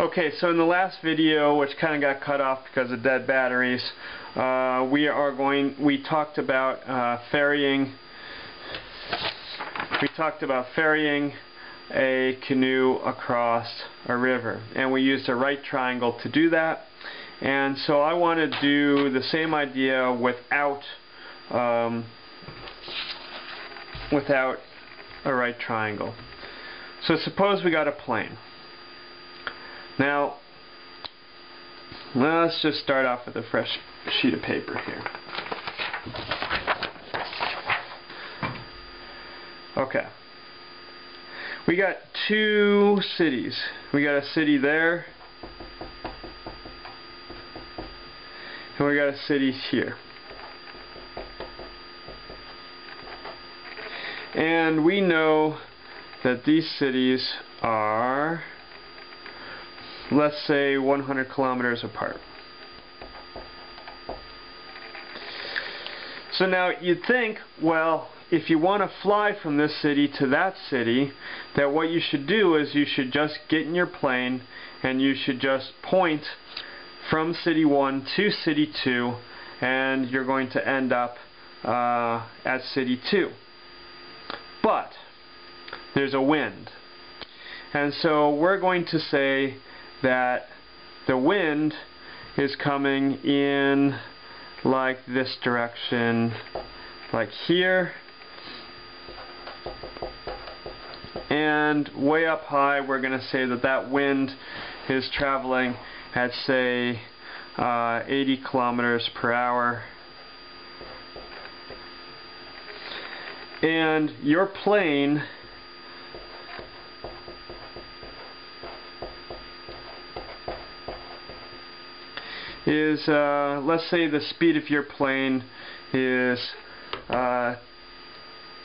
Okay, so in the last video, which kind of got cut off because of dead batteries, uh, we are going. We talked about uh, ferrying. We talked about ferrying a canoe across a river, and we used a right triangle to do that. And so I want to do the same idea without um, without a right triangle. So suppose we got a plane. Now, let's just start off with a fresh sheet of paper here. Okay. We got two cities. We got a city there. And we got a city here. And we know that these cities are let's say 100 kilometers apart. So now you'd think, well, if you want to fly from this city to that city, that what you should do is you should just get in your plane and you should just point from city 1 to city 2 and you're going to end up uh, at city 2. But there's a wind. And so we're going to say that the wind is coming in like this direction, like here. And way up high, we're going to say that that wind is traveling at, say, uh, 80 kilometers per hour. And your plane is, uh, let's say the speed of your plane is uh,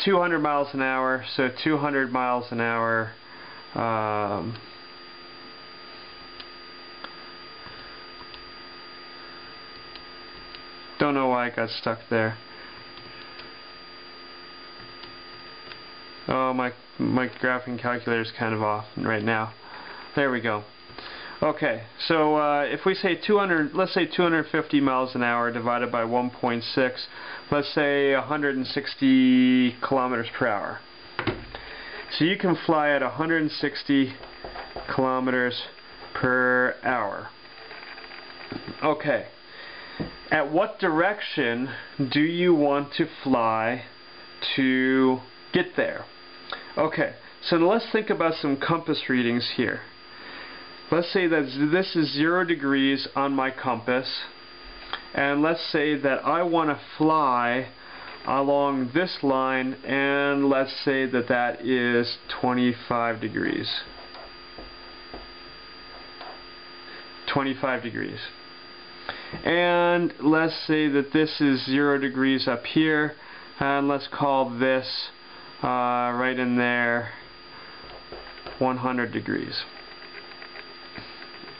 200 miles an hour, so 200 miles an hour um, don't know why I got stuck there. Oh, my my graphing calculator is kind of off right now. There we go. Okay, so uh, if we say 200, let's say 250 miles an hour divided by 1.6, let's say 160 kilometers per hour. So you can fly at 160 kilometers per hour. Okay, at what direction do you want to fly to get there? Okay, so let's think about some compass readings here. Let's say that this is 0 degrees on my compass and let's say that I want to fly along this line and let's say that that is 25 degrees. 25 degrees. And let's say that this is 0 degrees up here and let's call this uh, right in there 100 degrees.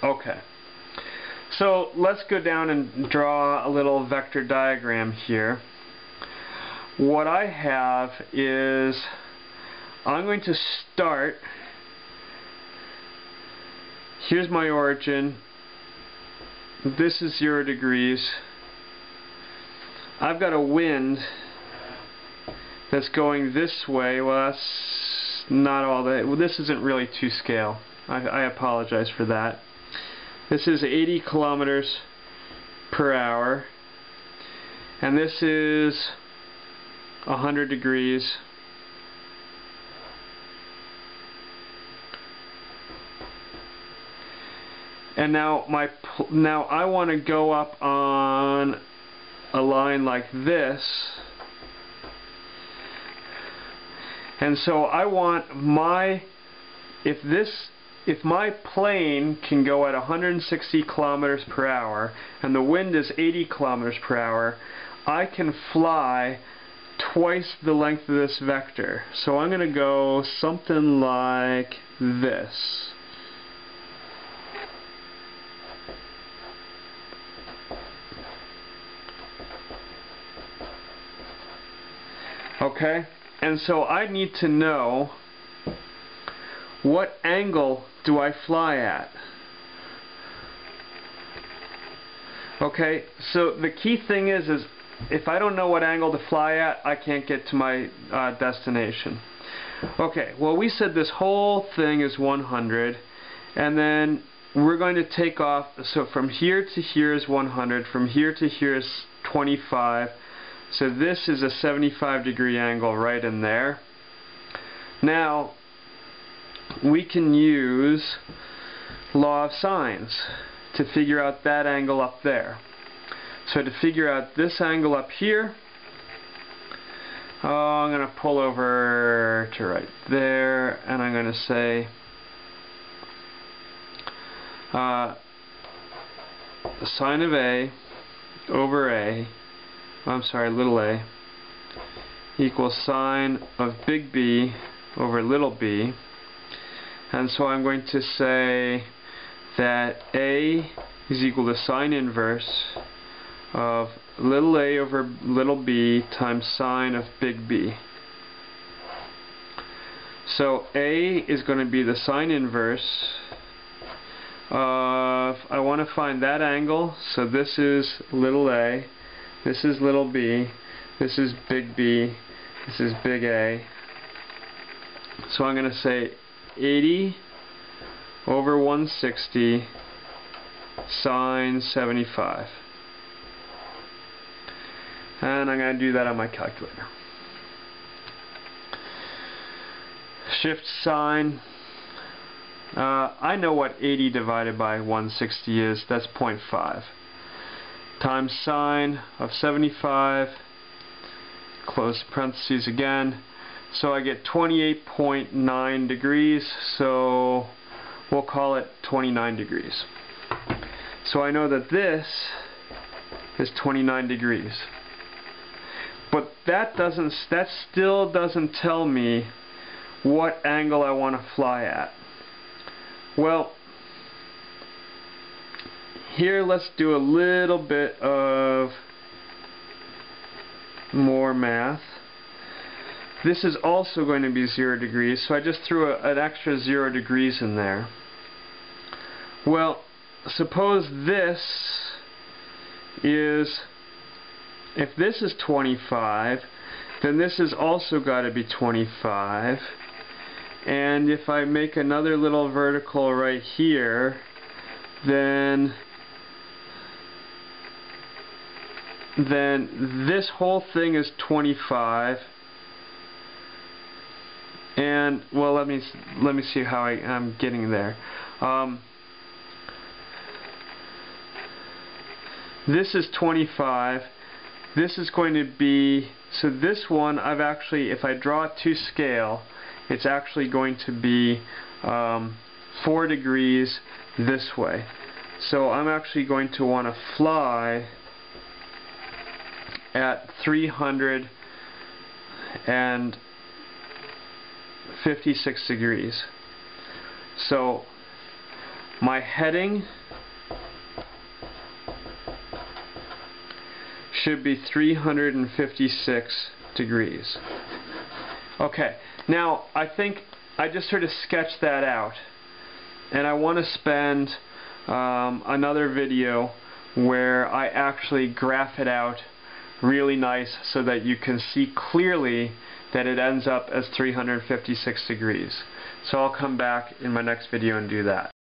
Okay. So let's go down and draw a little vector diagram here. What I have is I'm going to start here's my origin this is zero degrees I've got a wind that's going this way well that's not all that well, this isn't really to scale I, I apologize for that this is 80 kilometers per hour. And this is 100 degrees. And now my now I want to go up on a line like this. And so I want my if this if my plane can go at 160 kilometers per hour and the wind is 80 kilometers per hour, I can fly twice the length of this vector. So I'm going to go something like this. Okay? And so I need to know what angle do I fly at? Okay, so the key thing is, is if I don't know what angle to fly at, I can't get to my uh, destination. Okay, well we said this whole thing is 100, and then we're going to take off, so from here to here is 100, from here to here is 25, so this is a 75 degree angle right in there. Now, we can use law of sines to figure out that angle up there. So to figure out this angle up here, oh, I'm going to pull over to right there, and I'm going to say uh, the sine of A over A, I'm sorry, little a, equals sine of big B over little b. And so I'm going to say that A is equal to sine inverse of little a over little b times sine of big B. So A is going to be the sine inverse of, I want to find that angle, so this is little a, this is little b, this is big B, this is big A. So I'm going to say 80 over 160 sine 75. And I'm going to do that on my calculator. Shift sine. Uh, I know what 80 divided by 160 is. That's 0.5. Times sine of 75. Close parentheses again. So I get 28.9 degrees, so we'll call it 29 degrees. So I know that this is 29 degrees. But that doesn't that still doesn't tell me what angle I want to fly at. Well, here let's do a little bit of more math. This is also going to be 0 degrees, so I just threw a, an extra 0 degrees in there. Well, suppose this is, if this is 25, then this has also got to be 25. And if I make another little vertical right here, then then this whole thing is 25 and well let me let me see how I, am getting there. Um, this is 25 this is going to be so this one I've actually if I draw it to scale it's actually going to be um, 4 degrees this way. So I'm actually going to want to fly at 300 and 56 degrees. So my heading should be 356 degrees. Okay, now I think I just sort of sketched that out and I want to spend um, another video where I actually graph it out really nice so that you can see clearly that it ends up as 356 degrees. So I'll come back in my next video and do that.